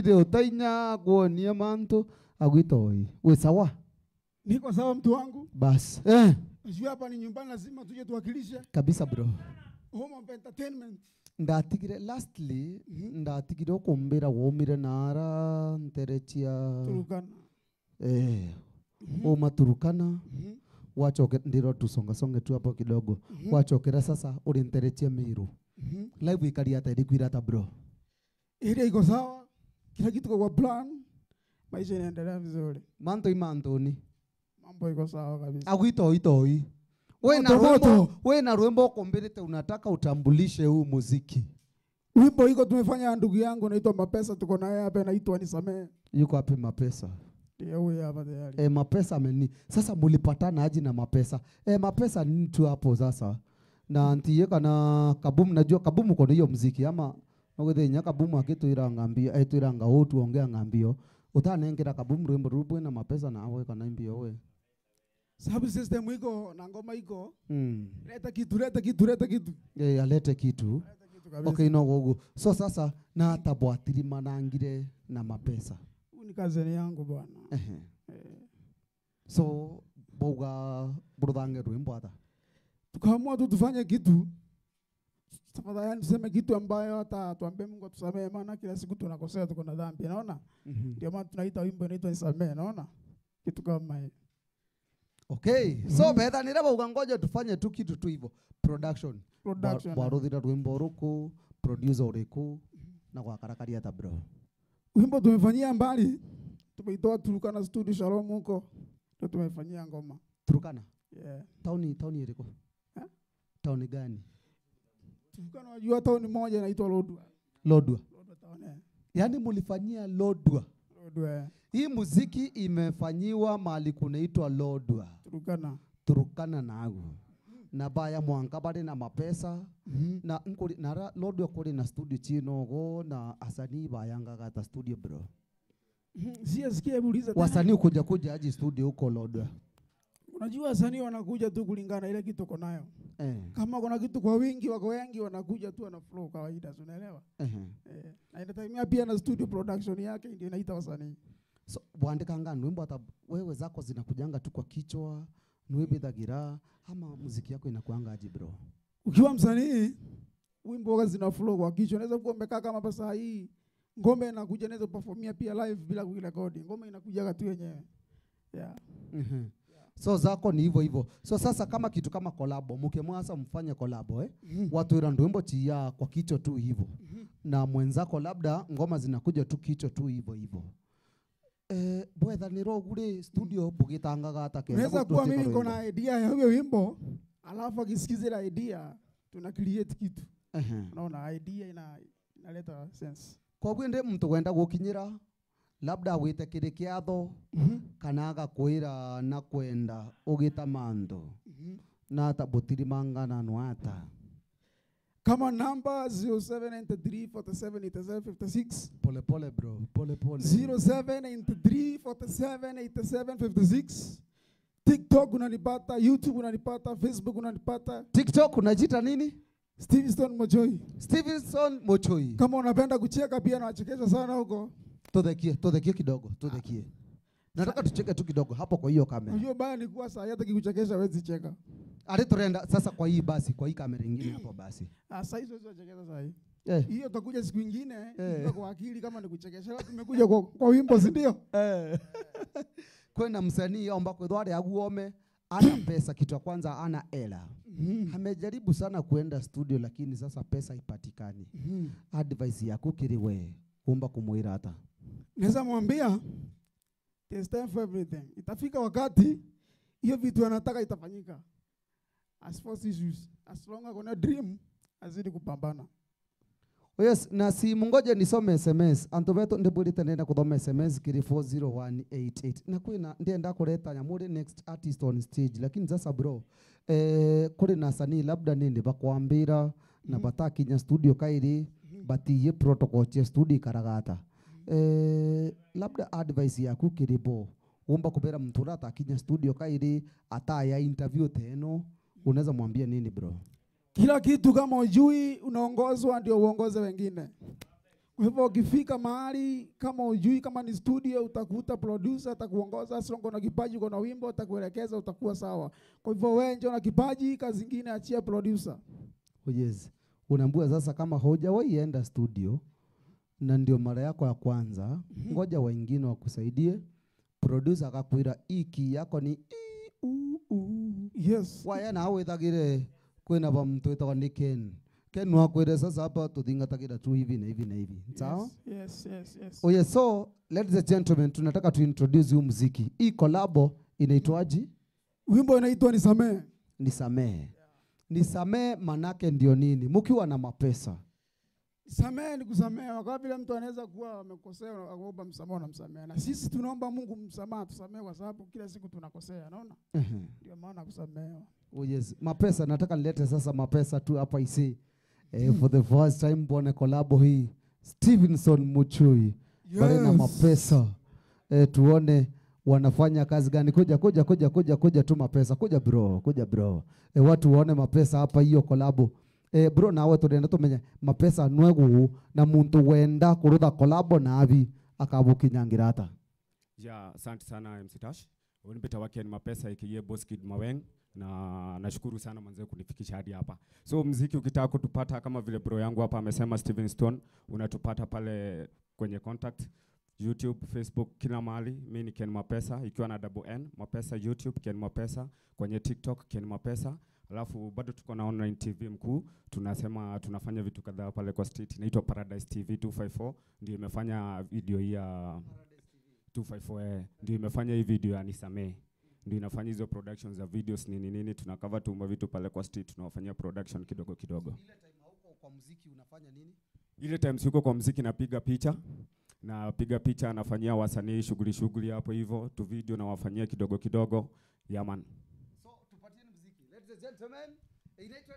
ndire utainya kuonia mantu agwitoi we sawa? Niko sawa mtu wangu. bas. Eh, Najua hapa ni nyumbani, lazima tuje tuwakilishe. Kabisa bro. Home of entertainment. ndatigire lastly ndatigire ukumbira womire nara nterechia. Turukana. eh, uma turukana. Mhm. wachoke ndiro tusongasonge tu hapo kidogo. Mhm. wachokera sasa urinterechia miru live ikari hata ilikwira hata bro? Area iko sawa, kila kitu kwa plan, maisha inaendelea vizuri, manto imantoni mambo iko sawa kabisa. agwitoitoi we na rwembo we na rwembo ukombirite unataka utambulishe huu muziki. Wimbo iko tumefanya na ndugu yangu naitwa Mapesa, tuko naye hapa, naitwa Nisamee. yuko wapi mapesa? Ndio huyu hapa tayari. e, mapesa ameni. Sasa mulipatana aje na mapesa? E, mapesa ni mtu hapo sasa. Na ntiye kana kabumu najua kabumu kona hiyo mziki ama nogethenya kabumu akitwira ngambio etwira nga utu ongea ngambio. Utanengera kabumu rwimbo rubwe na mapesa nawe kana mbio we. Sababu system iko na ngoma iko, mm. leta kitu, leta kitu, leta kitu. e, alete kitu. Okay no gogo so sasa na tabwatiri manangire na mapesa. Ni kazini yangu bwana. Eh, so boga buruthange rwimbo ata? Tukaamua tu tufanye kitu tafadhali tuseme kitu ambayo hata tuambie Mungu atusamehe, maana kila siku tunakosea, tuko na dhambi, naona ndio maana tunaita wimbo inaitwa nisamehe, naona kitu kama hiyo. okay so bethanire bauga ukangoja tufanye tu kitu tu hivyo. Production. Production. Bwaruthira rwimbo ruku producer uriku na gwakarakaria hata bro. Wimbo tumefanyia mbali, tumeitoa Turukana studio Shalom huko, ndio tumefanyia ngoma. Turukana yeah. tauni tauni iriku Huh? tauni gani Turukana wajua tauni moja inaitwa Lodwa. lodwa Lodwa town yaani mulifanyia lodwa Lodwa eh. hii muziki imefanyiwa mahali kunaitwa lodwa Turukana turukana nagu na baya mwanka bari na mapesa Mhm. na nkuri nara lodwa kuri na studio chinogo na asanii bayangaga ta studio bro Mhm. Siyasikia, muuliza wasanii kuja kuja aji studio huko lodwa Unajua wasanii wanakuja tu kulingana ile kitu uko nayo. Eh, Kama kuna kitu kwa wingi, wako wengi, wanakuja tu wana flow kawaida, si unaelewa? eh. Eh, na inategemea pia na studio production yake, ndio inaita wasanii. so bwandikanga nwimbo hata wewe zako zinakujanga tu kwa kichwa nwibithagira ama muziki yako inakuanga aji bro Ukiwa msanii, wimbo waga zina flow kwa kichwa. Unaweza kuwa umekaa kama pasa hii, ngombe inakuja, naweza performia pia live bila kurekodi. ngombe inakuja tu yenyewe. Yeah. Mhm. So zako ni hivyo hivyo so sasa kama kitu kama kolabo mkemwasa mfanye kolabo eh? Mm -hmm. Watu irandwimbo chia kwa kicho tu hivyo Mm -hmm. na mwenzako labda ngoma zinakuja tu kicho tu hivyo hivyo eh, bwethaniro gure studio bugitangaga ata kenda Unaweza kuwa mimi niko na idea ya huyo wimbo, alafu akisikiza ile idea, tuna create kitu. Uh -huh. Unaona idea ina inaleta sense. kwa kwende mtu kwenda gukinyira labda wite kiri kiatho kana agakwira na kwenda ugita mando na ata butiri mangana nwata Kama namba 0793478756 pole pole bro. Pole pole. 0793478756 TikTok unanipata, YouTube unanipata, Facebook unanipata, tiktok unajita nini? Stevenson Mochoi. stevenson mochoi Kama unapenda kucheka pia na wachekesha sana huko. Tudhekie tudhekie kidogo tudhekie nataka tucheke tu kidogo hapo kwa hiyo kamera hiyo baya ni kwa saa hata kikuchekesha hawezi cheka. ali turenda sasa kwa hii basi kwa hii kamera nyingine hapo basi Ah, sasa hizo hizo chekesha sasa hii. eh. Hiyo utakuja siku nyingine Eh. kwa akili kama nikuchekesha. Leo tumekuja kwa, kwa wimbo si ndio? Eh. Kwenda msanii omba kwithware aguome ana pesa kitu ya kwanza ana ela amejaribu sana kuenda studio lakini sasa pesa ipatikani advice yako kiriwe umba kumwira hata Naweza mwambia there's time for everything. Itafika wakati hiyo vitu anataka itafanyika. As for issues, as long as kuna dream azidi kupambana. yes na si mungoje nisome sms antu betu ndibwirite ndenda kuthoma sms kiri 40188 na kwina ndienda kureta nyamuri next artist on stage lakini sasa bro eh, kuri na sanii labda nindi bakwambira na bataki batakinya studio kairi batiye protocol ya studio ikaragata eh, labda advice yaku kiribo umba kubera mtu ura atakinya studio kairi ataya interview teno unaweza mwambia nini bro Kila kitu kama ujui unaongozwa ndio uongoze wengine. Kwa hivyo ukifika mahali kama ujui kama ni studio, utakuta producer atakuongoza, songo na kipaji, uko na wimbo, atakuelekeza, utakuwa sawa. Kwa hivyo wewe njoo na kipaji, kazi zingine achia producer. Oh, yes. Unaambua sasa kama hujawahi enda studio na ndio mara yako ya kwanza, ngoja wengine wakusaidie. Producer akakwira iki yako ni ii, u, u. Yes. waya na withagire kwina bamtu itoka ni Ken Ken wakwire sasa hapa tuthingatagĩra tu hivi na hivi na hivi sawa Yes, yes, yes, yes. oh yes, so ladies and gentlemen tunataka tuintroduce huu muziki hii kolabo inaitwaji Wimbo inaitwa Nisamee. nisamee nisamee manake ndio nini mkiwa na mapesa Nisamee ni kusamehe. Kwa vile mtu anaweza kuwa amekosea akaomba msamaha unamsamehe. Na sisi tunaomba Mungu msamaha tusamehe kwa sababu kila siku tunakosea, naona? Ndio maana kusamehewa. oh yes, mapesa nataka nilete sasa mapesa tu hapa isi eh, for the first time bone kolabo hii Stevenson Muchui pale na mapesa Eh, tuone wanafanya kazi gani. Kuja kuja kuja kuja kuja tu mapesa, kuja bro, kuja bro Eh, watu waone mapesa hapa hiyo kolabo e, bro nawe turenda tumenye mapesa nwegu na muntu wenda kurutha kolabo navi akabukinyangira ata Ja, asante sana MC Tash. Unipita wake ni mapesa ikiye Boss Kid Maweng na nashukuru sana manze kunifikisha hadi hapa. So mziki ukitaka kutupata kama vile bro yangu hapa amesema Steven Stone, unatupata pale kwenye contact YouTube, Facebook, kila mahali. Mimi ni Ken Mapesa ikiwa na double N, Mapesa YouTube, Ken Mapesa, kwenye TikTok Ken Mapesa. Alafu bado tuko na online TV mkuu, tunasema tunafanya vitu kadhaa pale kwa street, inaitwa Paradise TV 254 ndio imefanya video hii ya 254 eh, ndio imefanya hii video ya Nisamee, ndio inafanya hizo productions za videos nini nini, tunakava tumba vitu pale kwa street, tunawafanyia production kidogo kidogo. kwa muziki unafanya nini? Ile time siko kwa mziki, napiga picha napiga picha, nafanyia wasanii shughuli shughuli hapo hivyo tu video nawafanyia kidogo kidogo, yaman So tupatieni muziki. Ladies and gentlemen, inaitwa